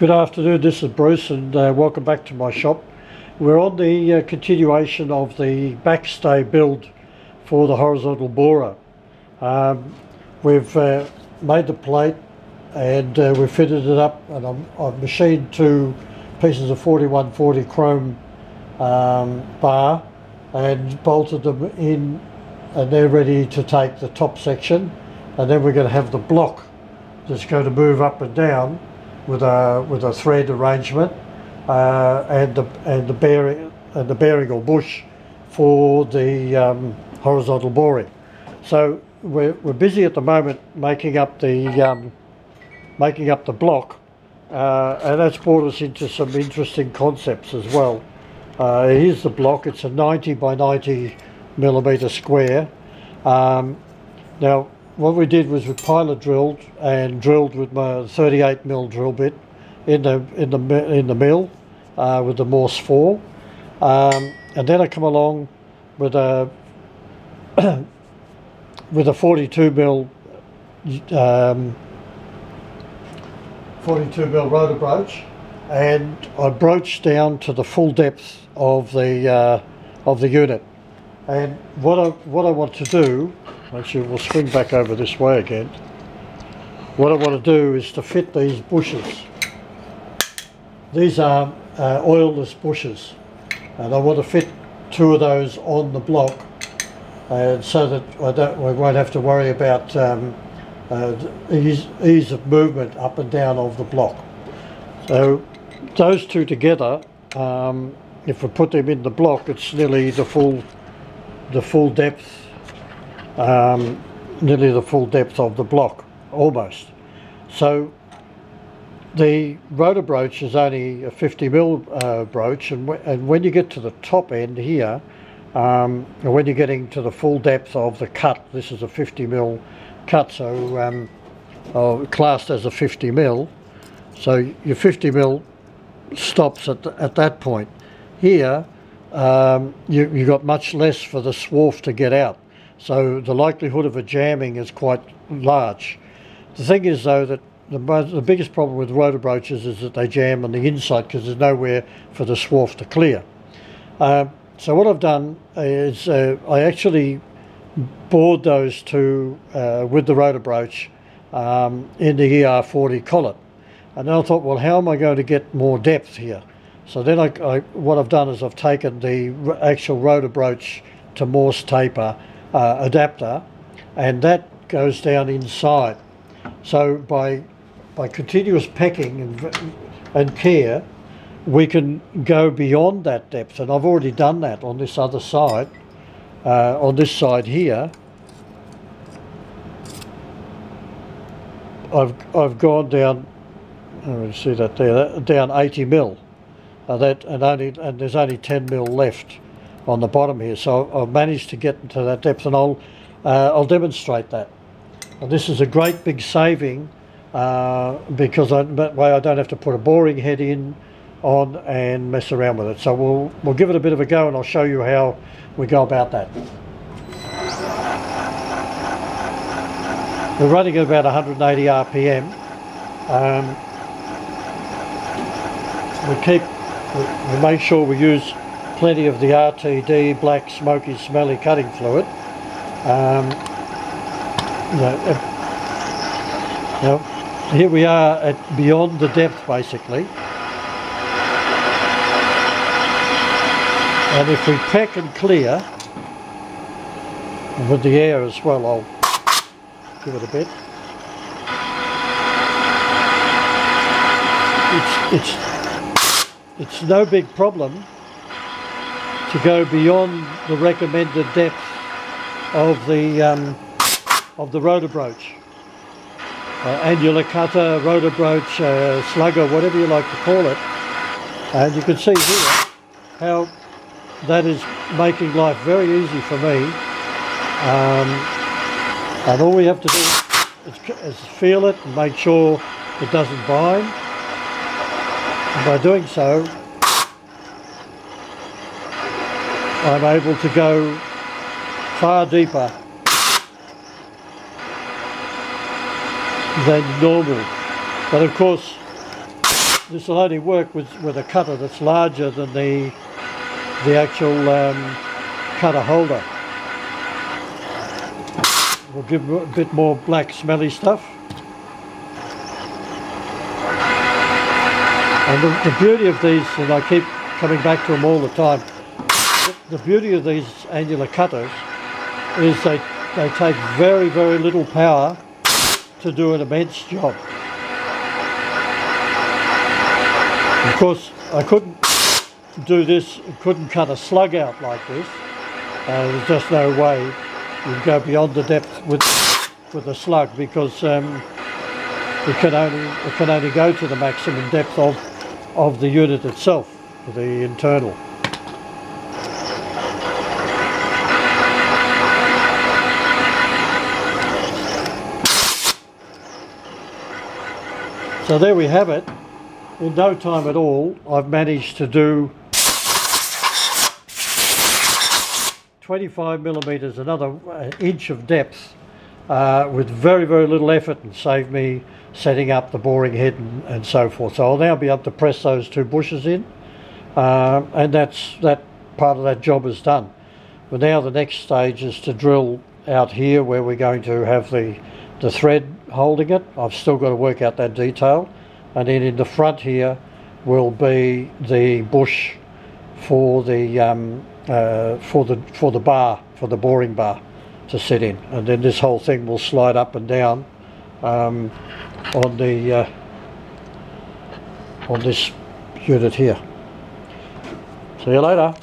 Good afternoon, this is Bruce and uh, welcome back to my shop. We're on the uh, continuation of the backstay build for the horizontal borer. Um, we've uh, made the plate and uh, we've fitted it up and I'm, I've machined two pieces of 4140 chrome um, bar and bolted them in and they're ready to take the top section and then we're going to have the block that's going to move up and down with a with a thread arrangement uh, and the and the bearing and the bearing or bush for the um, horizontal boring. So we're, we're busy at the moment making up the um, making up the block uh, and that's brought us into some interesting concepts as well. Uh, here's the block, it's a 90 by 90 millimeter square. Um, now what we did was we pilot drilled and drilled with my 38 mil drill bit in the in the in the mill uh, with the Morse 4 um, and then I come along with a with a 42 mil um, 42 mil rotor broach and I broached down to the full depth of the uh, of the unit. And what I what I want to do Actually, we'll swing back over this way again. What I want to do is to fit these bushes. These are uh, oilless bushes and I want to fit two of those on the block and so that I don't, we won't have to worry about um, uh, ease, ease of movement up and down of the block. So those two together, um, if we put them in the block, it's nearly the full, the full depth um, nearly the full depth of the block, almost. So the rotor broach is only a 50 mil uh, broach and, and when you get to the top end here, um, when you're getting to the full depth of the cut, this is a 50 mil cut, so um, uh, classed as a 50 mil, so your 50 mil stops at, the, at that point. Here, um, you, you got much less for the swarf to get out. So the likelihood of a jamming is quite large. The thing is though that the, the biggest problem with rotor broaches is that they jam on the inside because there's nowhere for the swarf to clear. Uh, so what I've done is uh, I actually bored those two uh, with the rotor broach um, in the ER40 collet. And then I thought, well, how am I going to get more depth here? So then I, I, what I've done is I've taken the actual rotor broach to Morse taper uh, adapter and that goes down inside. So by, by continuous pecking and, and care, we can go beyond that depth and I've already done that on this other side, uh, on this side here. I've, I've gone down, oh, see that there, down 80 mil. Uh, that and only and there's only 10 mil left on the bottom here. So I've managed to get into that depth and I'll, uh, I'll demonstrate that. And this is a great big saving uh, because I, that way I don't have to put a boring head in on and mess around with it. So we'll, we'll give it a bit of a go and I'll show you how we go about that. We're running at about 180 RPM. Um, we keep, we, we make sure we use plenty of the RTD black smoky smelly cutting fluid. Um, uh, here we are at beyond the depth basically. And if we peck and clear, with the air as well, I'll give it a bit. It's, it's, it's no big problem to go beyond the recommended depth of the um, of the rotor broach. Uh, annular cutter, rotor broach, uh, slugger, whatever you like to call it. And you can see here how that is making life very easy for me. Um, and all we have to do is, is feel it and make sure it doesn't bind. And by doing so, I'm able to go far deeper than normal. But of course, this will only work with, with a cutter that's larger than the the actual um, cutter holder. We'll give a bit more black smelly stuff. And the, the beauty of these, and I keep coming back to them all the time, the, beauty of these annular cutters is they, they take very, very little power to do an immense job. Of course, I couldn't do this, couldn't cut a slug out like this. Uh, there's just no way you'd go beyond the depth with with a slug because um, it can only it can only go to the maximum depth of of the unit itself, the internal. So there we have it. In no time at all, I've managed to do 25 millimeters, another uh, inch of depth uh, with very, very little effort and saved me setting up the boring head and, and so forth. So I'll now be able to press those two bushes in uh, and that's that part of that job is done. But now the next stage is to drill out here where we're going to have the, the thread holding it. I've still got to work out that detail. And then in the front here will be the bush for the um, uh, for the for the bar for the boring bar to sit in, and then this whole thing will slide up and down um, on the uh, on this unit here. See you later.